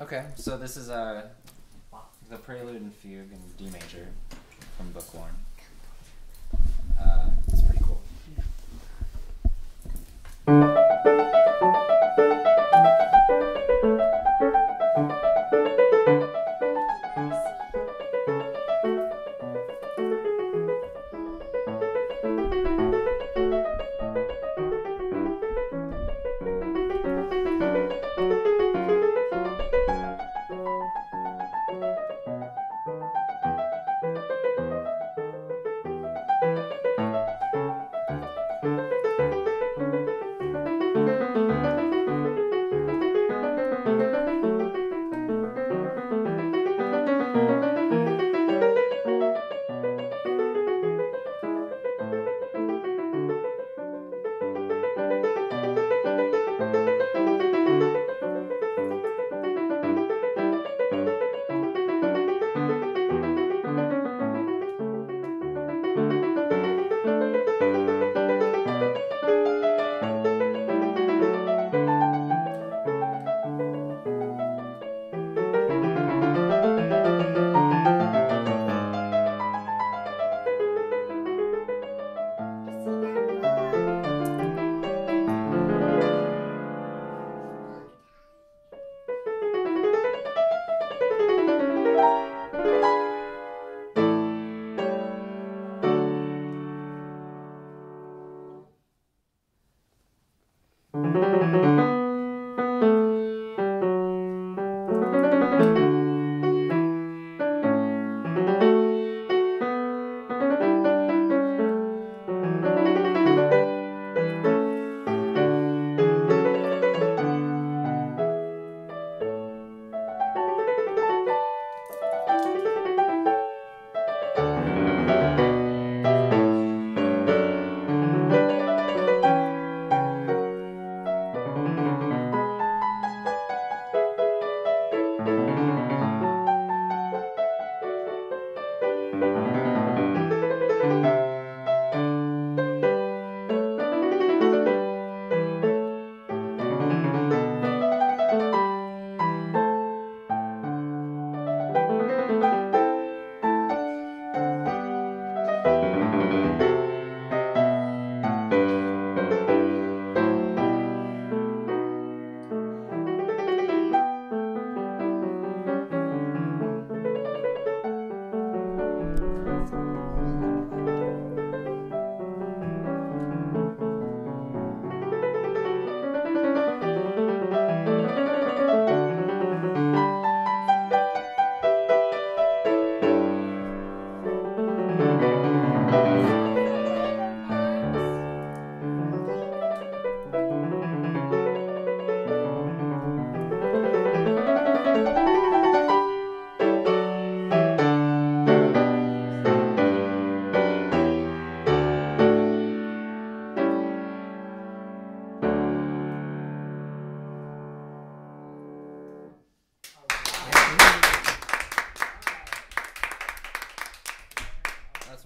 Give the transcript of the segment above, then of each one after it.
Okay, so this is uh, the Prelude and Fugue in D major from Book One.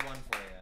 one for you.